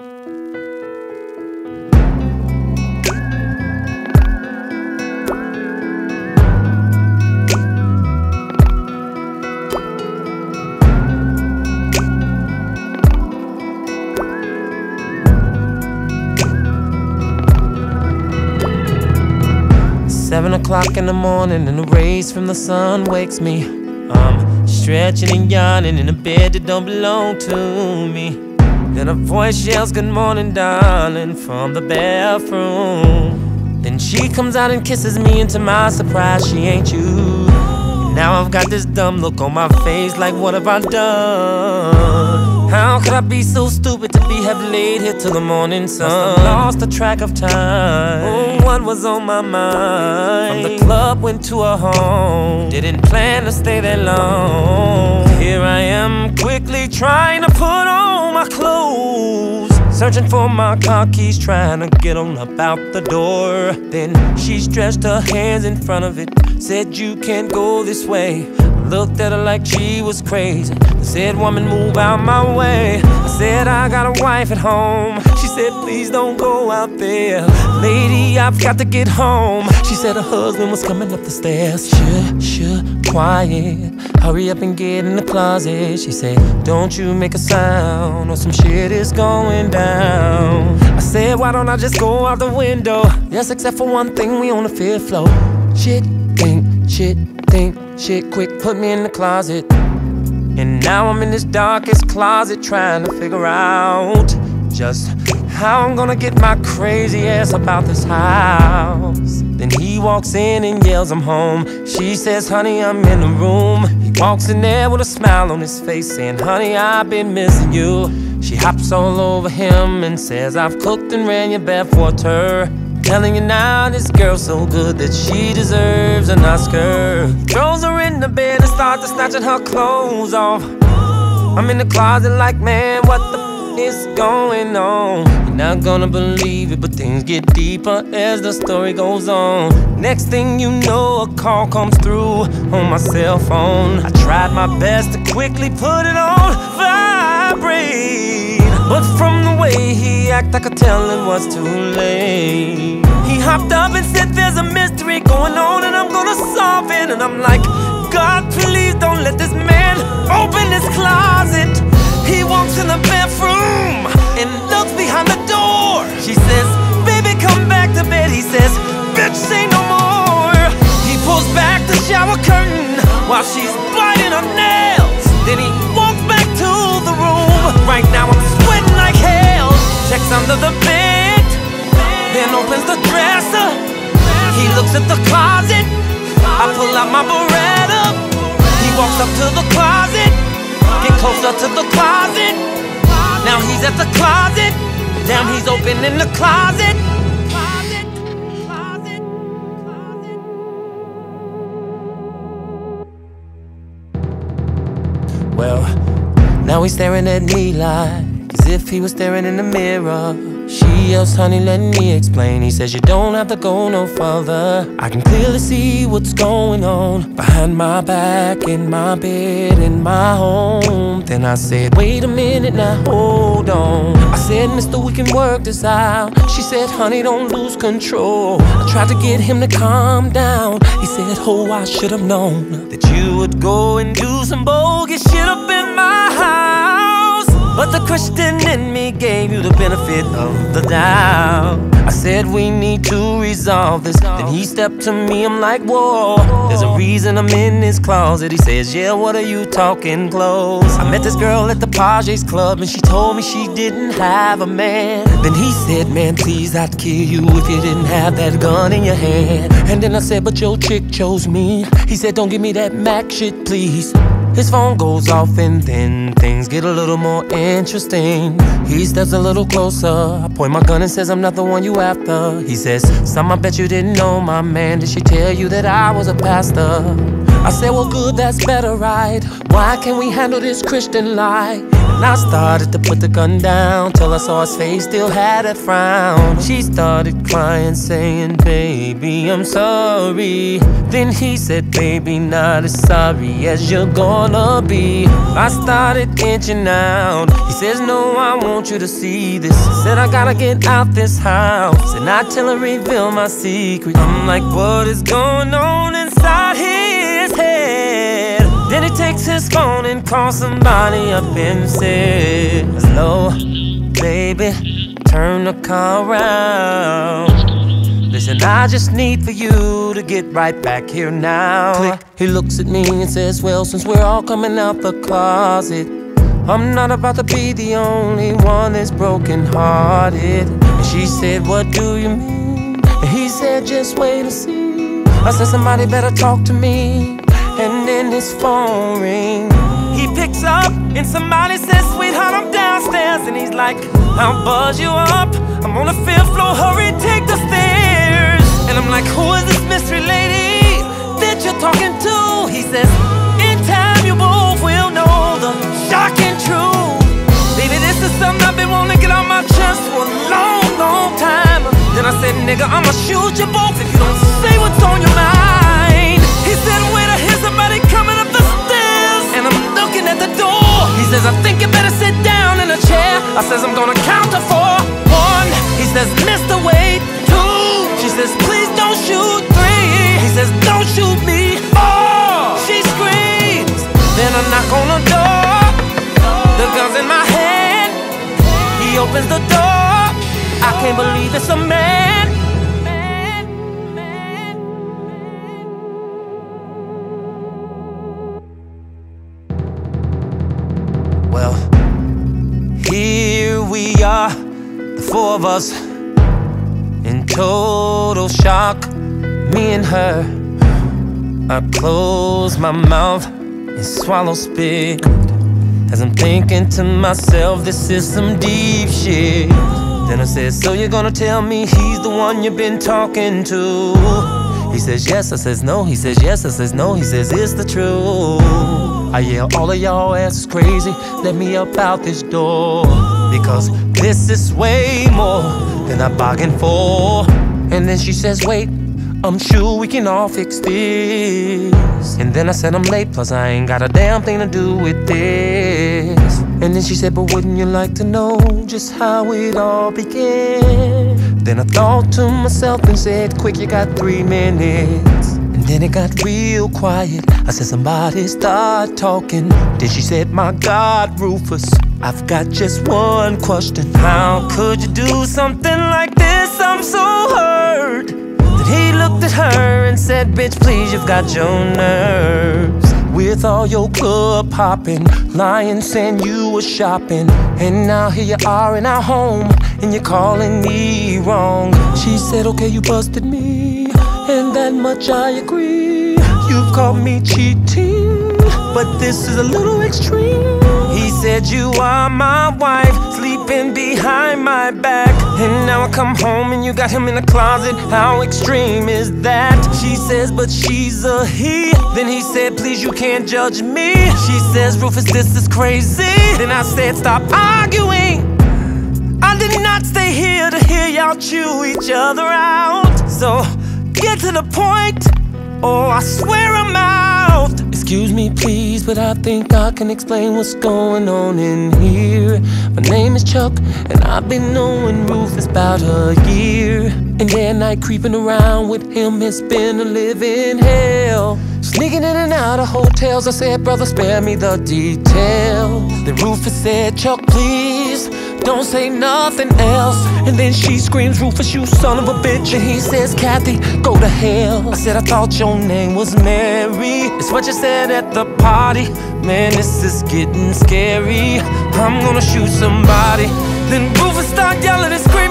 Seven o'clock in the morning and the rays from the sun wakes me. I'm stretching and yawning in a bed that don't belong to me. Then a voice yells, Good morning, darling, from the bathroom. Then she comes out and kisses me, and to my surprise, she ain't you. Now I've got this dumb look on my face, like, what have I done? How could I be so stupid to be have laid here till the morning sun? Must lost the track of time. Oh, what was on my mind? From the club went to a home. Didn't plan to stay that long. Here I am, quickly trying to put on my clothes. Searching for my car keys, trying to get on up out the door. Then she stretched her hands in front of it, said, You can't go this way. Looked at her like she was crazy. Said, Woman, move out my way. I said, I got a wife at home. She said, Please don't go out there. Lady, I've got to get home. She said her husband was coming up the stairs. Sure, shh, quiet. Hurry up and get in the closet. She said, Don't you make a sound or some shit is going down. I said, Why don't I just go out the window? Yes, except for one thing, we on the fifth floor. Shit, think, shit, think, shit, quick, put me in the closet. And now I'm in this darkest closet trying to figure out just how I'm gonna get my crazy ass about this house. Then he walks in and yells, I'm home. She says, Honey, I'm in the room. He walks in there with a smile on his face, saying, Honey, I've been missing you. She hops all over him and says, I've cooked and ran your bath water. Telling you now, this girl's so good that she deserves an Oscar. Throws her in the bed and starts to snatching her clothes off. I'm in the closet like, man, what the is going on? You're not gonna believe it, but things get deeper as the story goes on. Next thing you know, a call comes through on my cell phone. I tried my best to quickly put it on vibrate, but from the way he acted, I could tell it was too late. He hopped up and said, There's a mystery going on, and I'm gonna solve it. And I'm like, God, please don't let this man open this closet. He walks in the bathroom and looks behind the door. She says, Baby, come back to bed. He says, Bitch, say no more. He pulls back the shower curtain while she's biting her nails. Then he walks back to the room. Right now, I'm sweating like hell. Checks under the bed, then opens the dresser. He looks at the closet. I pull out my Beretta. He walks up to the closet, get closer to the closet. Now he's at the closet. Damn, he's the closet. Closet, closet, closet. Well, now he's staring at me like as if he was staring in the mirror. She yells, honey, let me explain. He says, You don't have to go no further. I can clearly see what's going on behind my back, in my bed, in my home. Then I said, Wait a minute now, hold on. I said, Mister, we can work this out. She said, Honey, don't lose control. I tried to get him to calm down. He said, Oh, I should have known that you would go and do some bogus shit up in my. But the Christian in me gave you the benefit of the doubt. I said we need to resolve this. Then he stepped to me, I'm like, whoa. There's a reason I'm in this closet. He says, yeah, what are you talking close? I met this girl at the Pages Club and she told me she didn't have a man. Then he said, man, please, I'd kill you if you didn't have that gun in your hand. And then I said, but your chick chose me. He said, don't give me that Mac shit, please. His phone goes off and then things get a little more interesting. He steps a little closer. I point my gun and says, I'm not the one you after. He says, Some, I bet you didn't know my man. Did she tell you that I was a pastor? I said, well, good, that's better, right? Why can't we handle this Christian life? And I started to put the gun down till I saw his face still had that frown. She started crying, saying, Baby, I'm sorry. Then he said, Baby, not as sorry as you're gonna be. I started inching out. He says, No, I want you to see this. Said, I gotta get out this house and I tell her, reveal my secret. I'm like, What is going on inside his Then he takes his phone and calls somebody up and says, Hello, baby, turn the car around. Listen, I just need for you to get right back here now. Click. He looks at me and says, Well, since we're all coming out the closet, I'm not about to be the only one that's broken hearted. And she said, What do you mean? And he said, Just wait and see. I said, Somebody better talk to me and then his phone rings. He picks up and somebody says, Sweetheart, I'm downstairs. And he's like, I'll buzz you up. I'm on the fifth floor, hurry, take the stairs. And I'm like, Who is this mystery lady that you're talking to? He says, In time, you both will know the shocking truth. Baby, this is something I've been wanting to get on my chest for a long, long time. Then I said, Nigga, I'ma shoot you both if you don't say what's on your mind. Says, I think you better sit down in a chair. I says, I'm gonna count to four. One. He says, Mister, wait. Two. She says, Please don't shoot. Three. He says, Don't shoot me. Four. She screams. Then I knock on the door. The gun's in my hand. He opens the door. I can't believe it's a man. Well, here we are, the four of us, in total shock. Me and her. I close my mouth and swallow spit as I'm thinking to myself, this is some deep shit. Then I said, So you're gonna tell me he's the one you've been talking to? He says, Yes, I says, No. He says, Yes, I says, No. He says, It's the truth. I yell, All of y'all asses crazy. Let me up out this door. Because this is way more than I bargained for. And then she says, Wait, I'm sure we can all fix this. And then I said, I'm late, plus I ain't got a damn thing to do with this. And then she said, But wouldn't you like to know just how it all began? Then I thought to myself and said, Quick, you got three minutes. Then it got real quiet. I said, Somebody start talking. Then she said, My God, Rufus, I've got just one question. How could you do something like this? I'm so hurt. Then he looked at her and said, Bitch, please, you've got your nerves. With all your club hopping, lying saying you were shopping. And now here you are in our home, and you're calling me wrong. She said, Okay, you busted me, and that much I agree. You've called me cheating, but this is a little extreme. He said, You are my wife, sleeping behind my back. And now I come home and you got him in the closet. How extreme is that? She says, But she's a he. Then he said, Please, you can't judge me. She says, Rufus, this is crazy. Then I said, Stop arguing. I did not stay here to hear y'all chew each other out. So get to the point, or I swear I'm out. Excuse me, please, but I think I can explain what's going on in here. My name is Chuck, and I've been knowing Rufus about a year. And and night creeping around with him has been a living hell. Sneaking in and out of hotels, I said, brother, spare me the details. Then Rufus said, Chuck, please. Don't say nothing else. And then she screams, Rufus, you son of a bitch. And he says, Kathy, go to hell. I said, I thought your name was Mary. It's what you said at the party. Man, this is getting scary. I'm gonna shoot somebody. Then Rufus start yelling and screaming,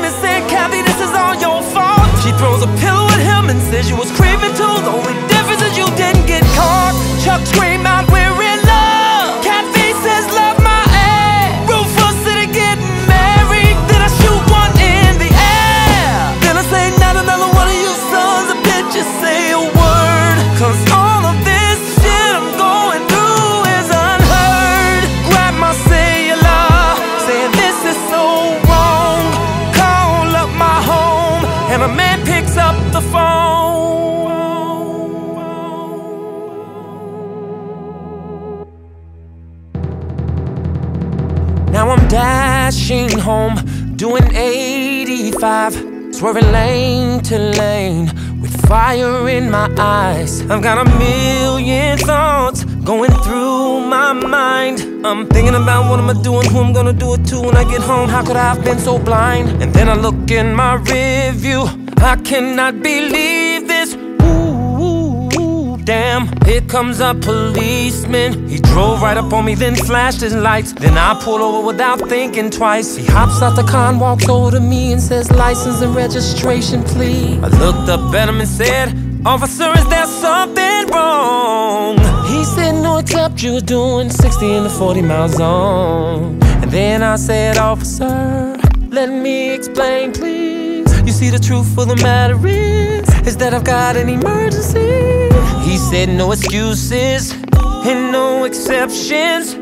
picks up the phone. Now I'm dashing home, doing 85, swerving lane to lane with fire in my eyes. I've got a million thoughts going through my mind. I'm thinking about what am I doing, who I'm gonna do it to when I get home. How could I have been so blind? And then I look in my rearview. I cannot believe this. Ooh, damn. Here comes a policeman. He drove right up on me, then flashed his lights. Then I pulled over without thinking twice. He hops out the car and walks over to me and says, License and registration, please. I looked up at him and said, Officer, is there something wrong? He said, No, except you were doing 60 in the 40 mile zone. And then I said, Officer, let me explain, please. You see, the truth of the matter is, is that I've got an emergency. He said, No excuses and no exceptions.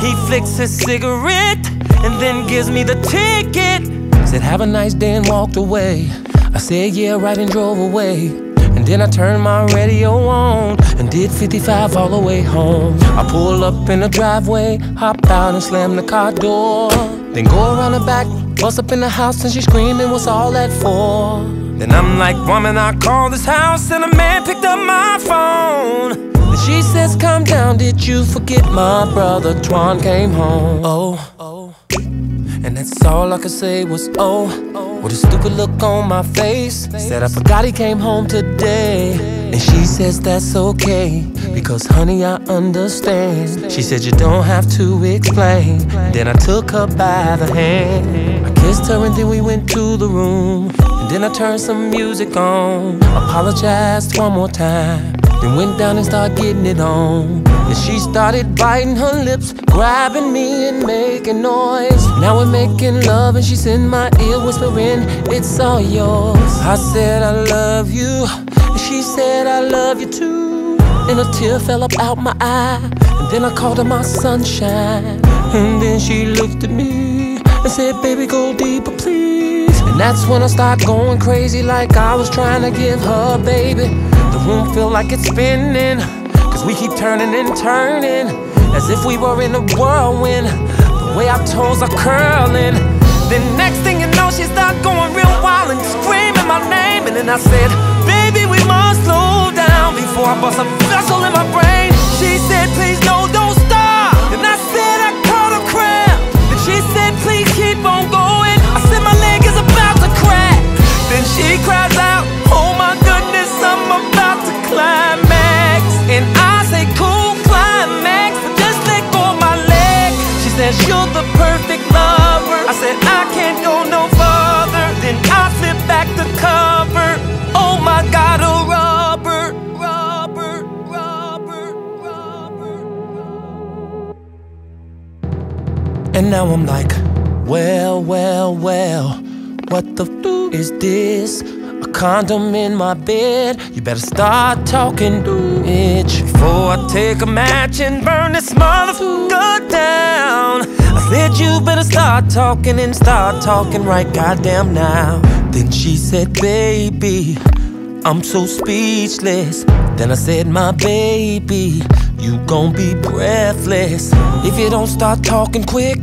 He flicks his cigarette and then gives me the ticket. Said, Have a nice day and walked away. I said, Yeah, right, and drove away. And then I turned my radio on and did 55 all the way home. I pull up in the driveway, hop out and slam the car door. Then go around the back, bust up in the house and she's screaming, What's all that for? Then I'm like, Woman, I called this house and a man picked up my phone. Then she says, Calm down, did you forget my brother Twan came home? Oh, oh. And that's all I could say was, oh, with a stupid look on my face. Said I forgot he came home today. And she says that's okay, because honey, I understand. She said you don't have to explain. Then I took her by the hand. I kissed her and then we went to the room. And then I turned some music on. Apologized one more time. Then went down and started getting it on. Then she started biting her lips, grabbing me and making noise. Now we're making love and she's in my ear whispering, It's all yours. I said I love you, and she said I love you too. And a tear fell up out my eye, and then I called her my sunshine. And then she looked at me and said, Baby, go deeper, please. And that's when I started going crazy, like I was trying to give her, a baby. The room feel like it's spinning, cause we keep turning and turning, as if we were in a whirlwind. The way our toes are curling. Then next thing you know, she start going real wild and screaming my name. And then I said, Baby, we must down before I bust a vessel in my brain. She said, Please, no, don't stop. And I said, I caught a cramp. Then she said, Please keep on going. I said, My leg is about to crack. Then she cries out, Oh my goodness, I'm about to climax. And I say, Cool climax, but just let go of my leg. She says, You're the now I'm like, well, well, well, what the f is this? A condom in my bed. You better start talking, bitch. Before I take a match and burn this motherfucker down. I said, You better start talking and start talking right goddamn now. Then she said, Baby, I'm so speechless. Then I said, My baby, you gon' be breathless. If you don't start talking quick,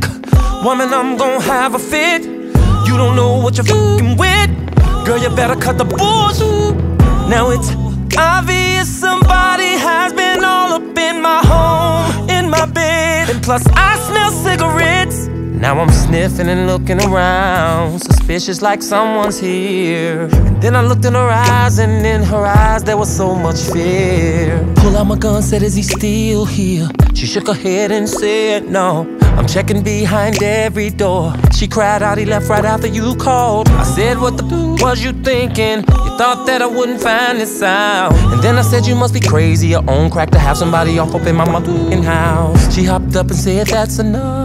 woman, I'm gon' have a fit. You don't know what you're fucking with. Girl, you better cut the bullshit. Now it's obvious somebody has been all up in my home, in my bed. And plus, I smell cigarettes. Now I'm sniffing and looking around, suspicious like someone's here. And then I looked in her eyes, and in her eyes there was so much fear. Pull out my gun, said, Is he still here? She shook her head and said, No. I'm checking behind every door. She cried out, he left right after you called. I said, What the was you thinking? You thought that I wouldn't find this out. And then I said, You must be crazy, your own crack to have somebody off up in my motherfucking house. She hopped up and said, That's enough.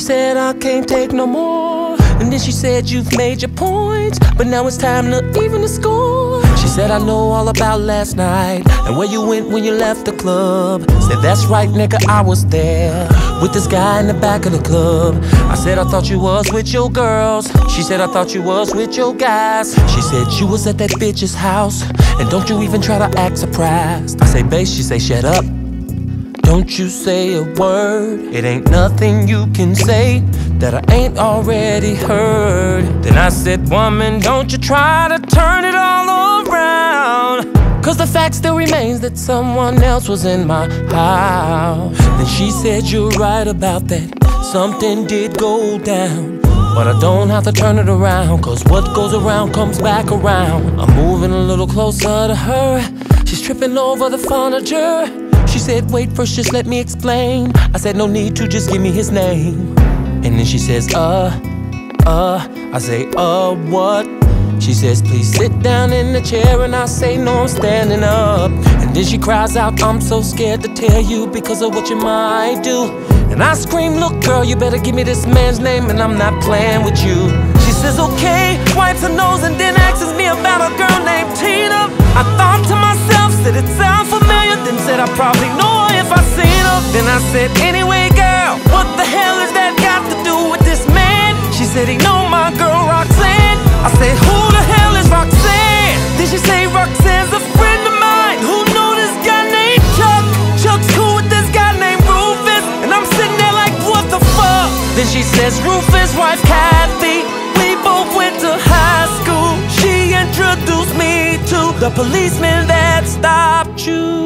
She said, I can't take no more. And then she said, You've made your points, but now it's time to even the score. She said, I know all about last night and where you went when you left the club. Said, That's right, nigga, I was there with this guy in the back of the club. I said, I thought you was with your girls. She said, I thought you was with your guys. She said, You was at that bitch's house, and don't you even try to act surprised. I say, Bass, she say, Shut up. Don't you say a word, it ain't nothing you can say. that I ain't already heard. Then I said, Woman, don't you try to turn it all around. Cause the fact still remains that someone else was in my house. Then she said, You're right about that. Something did go down. But I don't have to turn it around, cause what goes around comes back around. I'm moving a little closer to her. She's tripping over the furniture. She said, Wait first, just let me explain. I said, No need to, just give me his name. And then she says, Uh, uh. I say, Uh, what? She says, Please sit down in the chair. And I say, No, I'm standing up. And then she cries out, I'm so scared to tell you because of what you might do. And I scream, Look, girl, you better give me this man's name, and I'm not playing with you. She says, Okay, wipes her nose, and then asks me about a girl named Tina. I thought to myself, said it's time for then said I probably know if I seen her. Then I said, Anyway, girl, what the hell is that got to do with this man? She said, He know my girl Roxanne. I said, Who the hell is Roxanne? Then she say, Roxanne's a friend of mine. Who know this guy named Chuck? Chuck's cool with this guy named Rufus. And I'm sitting there like, what the fuck? Then she says, Rufus' wife Kathy. We both went to high school. She introduced me to the policeman that stopped you.